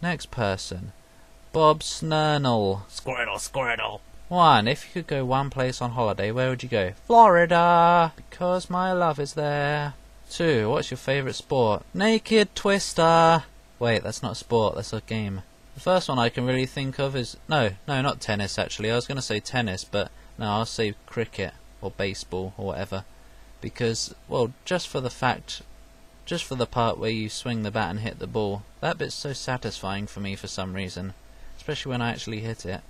Next person. Bob Snurnell. Squirtle, squirtle. One. If you could go one place on holiday, where would you go? Florida, because my love is there. Two. What's your favourite sport? Naked Twister. Wait, that's not a sport, that's a game. The first one I can really think of is. No, no, not tennis actually. I was going to say tennis, but no, I'll say cricket or baseball or whatever. Because, well, just for the fact. Just for the part where you swing the bat and hit the ball. That bit's so satisfying for me for some reason. Especially when I actually hit it.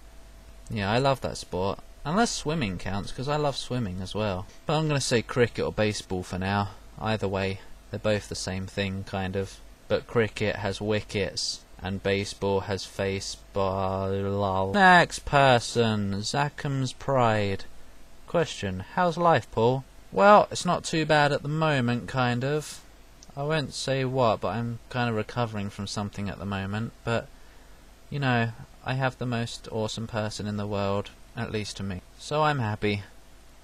Yeah, I love that sport. Unless swimming counts, because I love swimming as well. But I'm going to say cricket or baseball for now. Either way, they're both the same thing, kind of. But cricket has wickets, and baseball has face. Ball. Next person, Zackham's Pride. Question: How's life, Paul? Well, it's not too bad at the moment, kind of. I won't say what, but I'm kind of recovering from something at the moment. But, you know, I have the most awesome person in the world, at least to me. So I'm happy.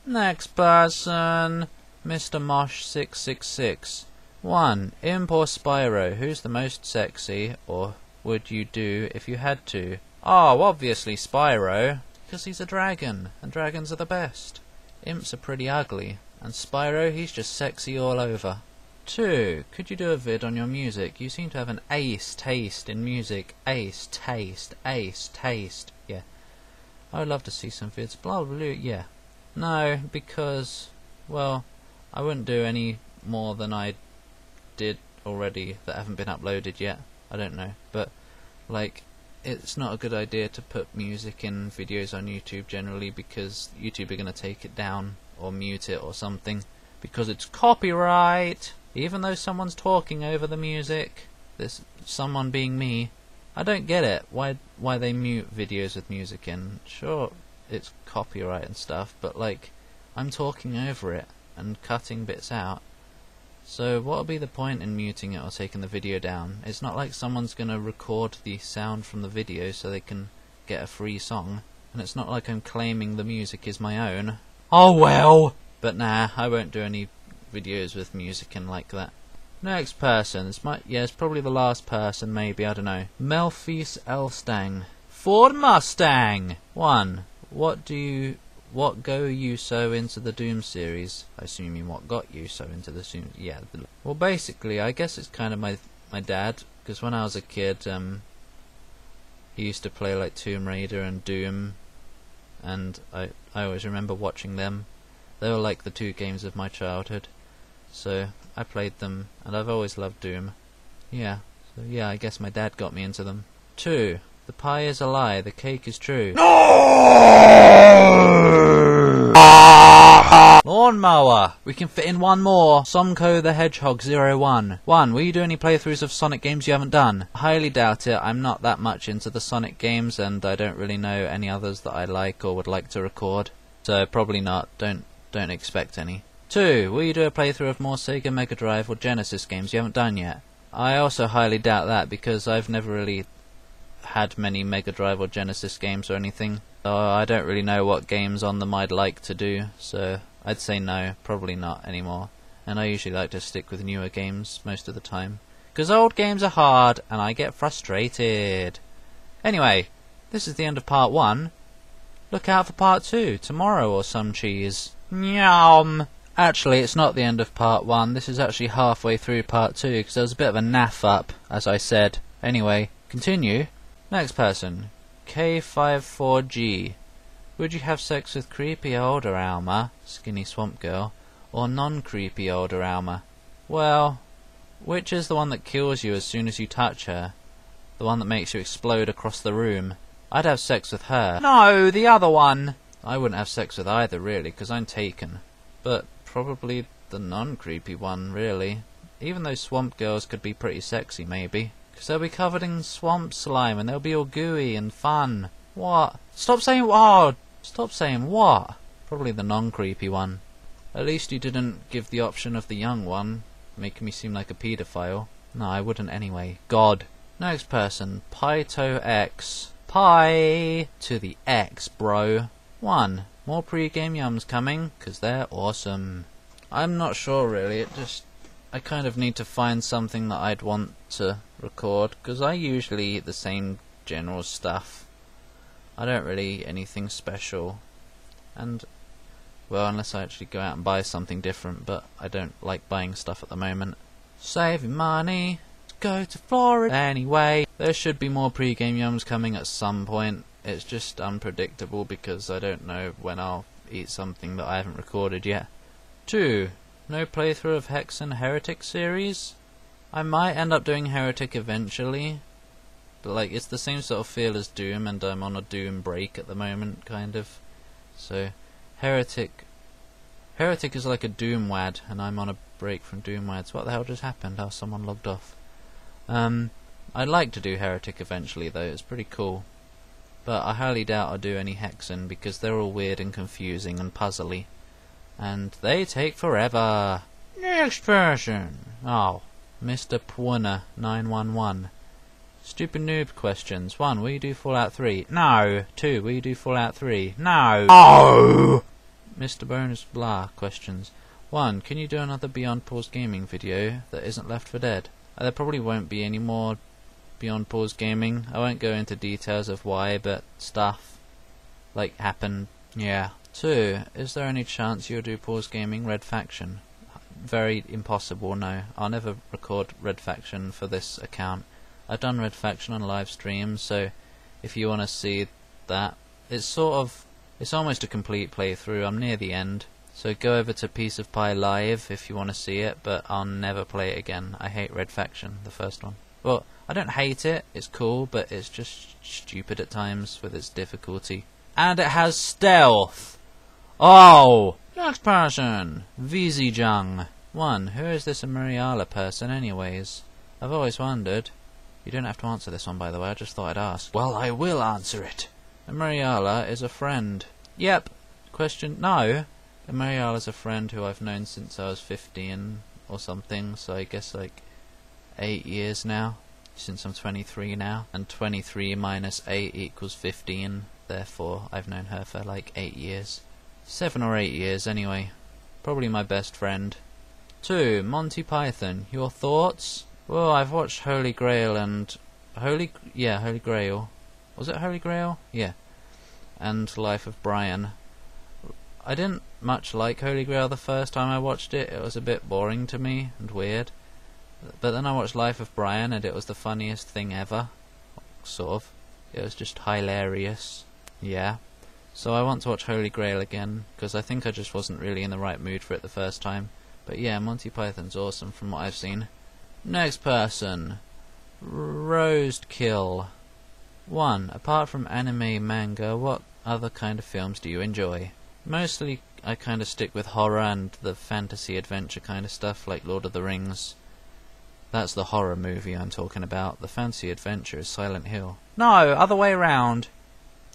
Next person, Mr. Mosh666. 1. Imp or Spyro, who's the most sexy, or would you do if you had to? Oh, obviously Spyro, because he's a dragon, and dragons are the best. Imps are pretty ugly, and Spyro, he's just sexy all over. 2. Could you do a vid on your music? You seem to have an ace taste in music. Ace taste, ace taste. Yeah. I would love to see some vids. Blah blah blah. Yeah. No, because, well, I wouldn't do any more than I did already that haven't been uploaded yet. I don't know. But, like, it's not a good idea to put music in videos on YouTube generally because YouTube are going to take it down or mute it or something because it's copyright. Even though someone's talking over the music, this someone being me, I don't get it. Why why they mute videos with music in? Sure, it's copyright and stuff, but like I'm talking over it and cutting bits out. So what would be the point in muting it or taking the video down? It's not like someone's going to record the sound from the video so they can get a free song, and it's not like I'm claiming the music is my own. Oh well! But nah, I won't do any videos with music and like that. Next person, this might, yeah, it's probably the last person, maybe, I don't know. Melfis Elstang. Ford Mustang! 1. What do you, what go you so into the Doom series? I assume you mean what got you so into the Doom, yeah. Well, basically, I guess it's kind of my, my dad, because when I was a kid, um, he used to play like Tomb Raider and Doom, and I, I always remember watching them. They were like the two games of my childhood. So I played them, and I've always loved Doom. Yeah, so yeah, I guess my dad got me into them. Two, the pie is a lie, the cake is true. No! Lawnmower! We can fit in one more. Somco the Hedgehog 01. One, will you do any playthroughs of Sonic games you haven't done? Highly doubt it. I'm not that much into the Sonic games, and I don't really know any others that I like or would like to record. So probably not. Don't don't expect any. 2. Will you do a playthrough of more Sega Mega Drive or Genesis games you haven't done yet? I also highly doubt that because I've never really had many Mega Drive or Genesis games or anything. So I don't really know what games on them I'd like to do, so I'd say no, probably not anymore. And I usually like to stick with newer games most of the time. Because old games are hard and I get frustrated. Anyway, this is the end of part 1. Look out for part 2 tomorrow or some cheese. Nyam! Actually, it's not the end of part one. This is actually halfway through part two because there was a bit of a naff up, as I said. Anyway, continue. Next person, K54G. Would you have sex with creepy older Alma, skinny swamp girl, or non-creepy older Alma? Well, which is the one that kills you as soon as you touch her? The one that makes you explode across the room? I'd have sex with her. No, the other one. I wouldn't have sex with either, really, because I'm taken. But probably the non-creepy one, really. Even though swamp girls could be pretty sexy, maybe. Because they'll be covered in swamp slime and they'll be all gooey and fun. What? Stop saying what? Stop saying what? Probably the non-creepy one. At least you didn't give the option of the young one, making me seem like a paedophile. No, I wouldn't anyway. God. Next person, Pyto X. Pi to the X, bro. 1. More pre-game yums coming, because they're awesome. I'm not sure really, it just... I kind of need to find something that I'd want to record because I usually eat the same general stuff. I don't really eat anything special, and well, unless I actually go out and buy something different, but I don't like buying stuff at the moment. Saving money to go to Florida anyway. There should be more pre-game yums coming at some point. It's just unpredictable because I don't know when I'll eat something that I haven't recorded yet. 2. No playthrough of Hexen Heretic series? I might end up doing Heretic eventually, but like it's the same sort of feel as Doom, and I'm on a Doom break at the moment, kind of. So, Heretic. Heretic is like a Doom wad, and I'm on a break from Doom wads. What the hell just happened? Oh, someone logged off. Um, I'd like to do Heretic eventually, though. It's pretty cool. But I highly doubt I'll do any Hexen because they're all weird and confusing and puzzly. And they take forever. Next person. Oh, Mr. Pwunna911. Stupid noob questions. 1. Will you do Fallout 3? No. 2. Will you do Fallout 3? No. Oh! Mr. Bonus Blah questions. 1. Can you do another Beyond Pause Gaming video that isn't Left 4 Dead? Uh, there probably won't be any more Beyond Pause Gaming. I won't go into details of why, but stuff like happened. Yeah. 2. Is there any chance you'll do Pause Gaming Red Faction? Very impossible, no. I'll never record Red Faction for this account. I've done Red Faction on live streams, so if you want to see that, it's sort of, it's almost a complete playthrough. I'm near the end, so go over to Piece of Pie Live if you want to see it, but I'll never play it again. I hate Red Faction, the first one. Well, I don't hate it, it's cool, but it's just stupid at times with its difficulty. And it has stealth! Oh! Next person! VZ Jung. 1. Who is this Mariala person, anyways? I've always wondered. You don't have to answer this one, by the way, I just thought I'd ask. Well, I will answer it. Mariala is a friend. Yep. Question No. Mariala's a friend who I've known since I was 15 or something, so I guess like 8 years now. Since I'm 23 now. And 23 minus 8 equals 15. Therefore, I've known her for like 8 years. 7 or 8 years, anyway. Probably my best friend. 2. Monty Python. Your thoughts? Well, I've watched Holy Grail and Holy yeah, Holy Grail. Was it Holy Grail? Yeah. And Life of Brian. I didn't much like Holy Grail the first time I watched it. It was a bit boring to me and weird. But then I watched Life of Brian and it was the funniest thing ever. Sort of. It was just hilarious. Yeah. So I want to watch Holy Grail again because I think I just wasn't really in the right mood for it the first time. But yeah, Monty Python's awesome from what I've seen. Next person. Roastkill. 1. Apart from anime, manga, what other kind of films do you enjoy? Mostly I kind of stick with horror and the fantasy adventure kind of stuff like Lord of the Rings. That's the horror movie I'm talking about. The fancy adventure is Silent Hill. No, other way around.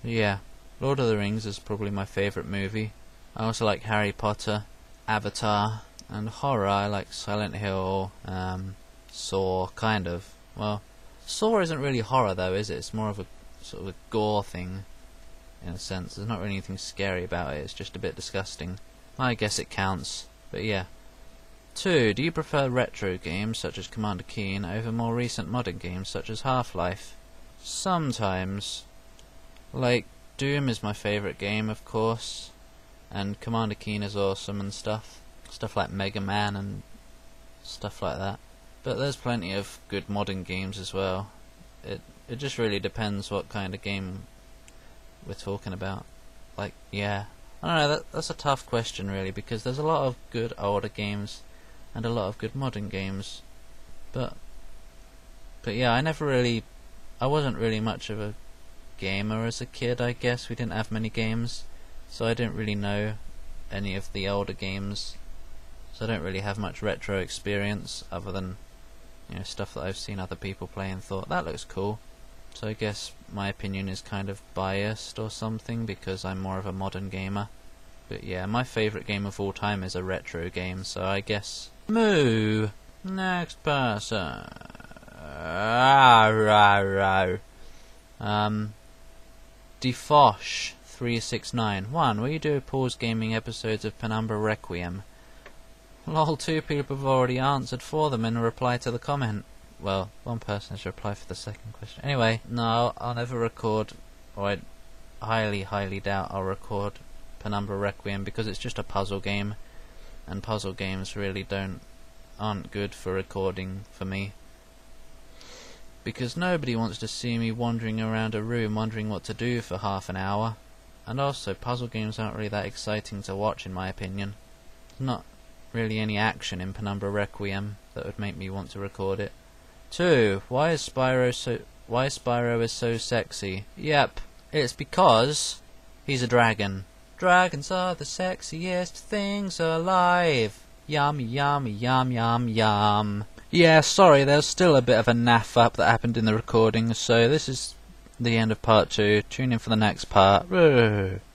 Yeah, Lord of the Rings is probably my favourite movie. I also like Harry Potter, Avatar, and horror I like Silent Hill, um, Saw, kind of. Well, Saw isn't really horror though, is it? It's more of a sort of a gore thing, in a sense. There's not really anything scary about it. It's just a bit disgusting. I guess it counts. But yeah. Two. Do you prefer retro games such as Commander Keen over more recent modern games such as Half-Life? Sometimes. Like Doom is my favourite game, of course, and Commander Keen is awesome and stuff. Stuff like Mega Man and stuff like that. But there's plenty of good modern games as well. It it just really depends what kind of game we're talking about. Like, yeah, I don't know. That that's a tough question really because there's a lot of good older games and a lot of good modern games. But but yeah, I never really, I wasn't really much of a gamer as a kid. I guess we didn't have many games, so I didn't really know any of the older games. So I don't really have much retro experience other than you know stuff that I've seen other people play and thought that looks cool. So I guess my opinion is kind of biased or something because I'm more of a modern gamer. But yeah, my favourite game of all time is a retro game, so I guess Moo. Next person. Um, Defosh three six nine one. Will you do pause gaming episodes of Penumbra Requiem? Lol, two people have already answered for them in a reply to the comment. Well, one person has replied for the second question. Anyway, no, I'll never record, or I highly, highly doubt I'll record Penumbra Requiem because it's just a puzzle game, and puzzle games really don't aren't good for recording for me. Because nobody wants to see me wandering around a room wondering what to do for half an hour. And also, puzzle games aren't really that exciting to watch, in my opinion. There's not really any action in Penumbra Requiem that would make me want to record it. Two, why is Spyro so why Spyro is so sexy? Yep, it's because he's a dragon. Dragons are the sexiest things alive. Yum yum yum yum yum. Yeah, sorry, there's still a bit of a naff up that happened in the recording, so this is the end of part two. Tune in for the next part.